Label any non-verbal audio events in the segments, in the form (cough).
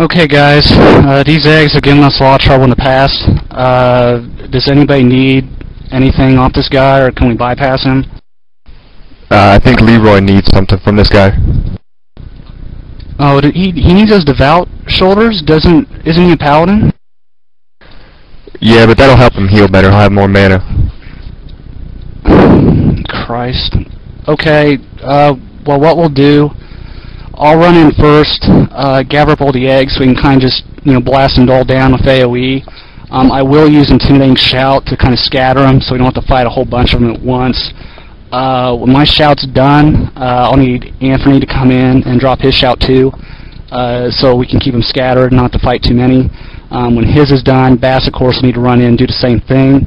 Okay, guys. Uh, these eggs have given us a lot of trouble in the past. Uh, does anybody need anything off this guy, or can we bypass him? Uh, I think Leeroy needs something from this guy. Oh, he he needs those devout shoulders. Doesn't isn't he a paladin? Yeah, but that'll help him heal better. He'll have more mana. (sighs) Christ. Okay. Uh, well, what we'll do, I'll run in first, uh, gather up all the eggs so we can kind of just you know blast them all down with AOE. Um, I will use intimidating shout to kind of scatter them so we don't have to fight a whole bunch of them at once. Uh, when my shout's done, uh, I'll need Anthony to come in and drop his shout too, uh, so we can keep them scattered, not to fight too many. Um, when his is done, Bass, of course, will need to run in and do the same thing.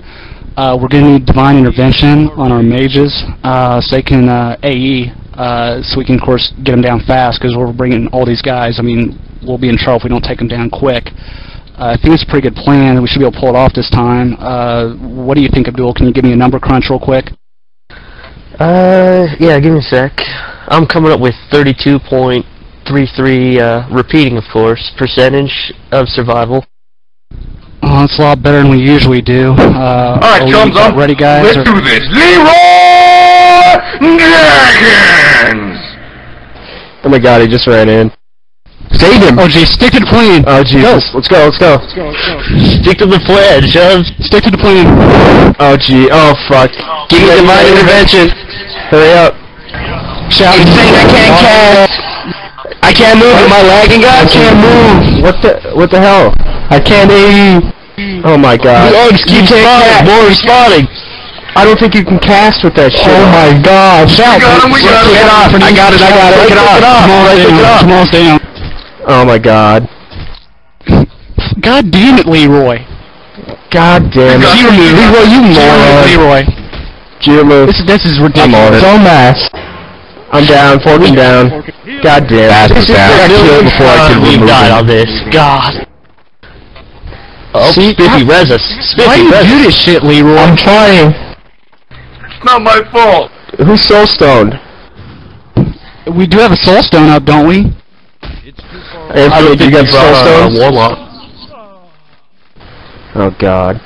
Uh, we're going to need Divine Intervention on our mages, uh, so they can uh, AE, uh, so we can, of course, get them down fast, because we're bringing all these guys. I mean, we'll be in trouble if we don't take them down quick. Uh, I think it's a pretty good plan, we should be able to pull it off this time. Uh, what do you think, Abdul? Can you give me a number crunch real quick? Uh, yeah, give me a sec. I'm coming up with 32.33, uh, repeating, of course, percentage of survival. Oh, that's a lot better than we usually do. Uh, Alright, are we chums about up. ready, guys? Let's or- do this. Leeroy Jenkins! Oh my god, he just ran in. Save him! Oh, gee, stick to the plane! Oh Jesus! Let's go! Let's go! Let's go, let's go. Stick to the pledge, huh? Stick to the plane. Oh gee! Oh fuck! Give me divine intervention. Hurry up! Shout. You're saying I can't oh. cast. I can't move. Am I lagging, I can't move! What the? What the hell? I can't AE! Oh my god! The eggs keep You can't spawning. More respawning. I don't think you can cast with that shit. Oh my god! Shout! We got him, we got him. Take it off! I got it! I got it! Take it off! Take down. Down. Oh my god! God damn it, Leeroy. God damn it! Geo move. Leeroy, you moron! Leeroy. Geo move. This is this is I'm on ridiculous. it. Don't. I'm down. Forking down. God damn. This This is is I got killed before I could remove died on this. God. Oh, See? Spiffy res us. Why do you do this shit, Leeroy? I'm trying. It's not my fault. Who's soul stoned? We do have a soul stone up, don't we? Anthony, do you got soul Uh. Warlock. Oh god.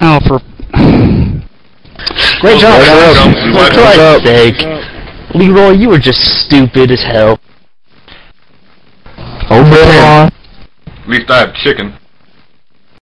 Oh, for Great job, What's guys. up? For What's up? Sake. Leeroy, you were just stupid as hell. Over. At least I have chicken.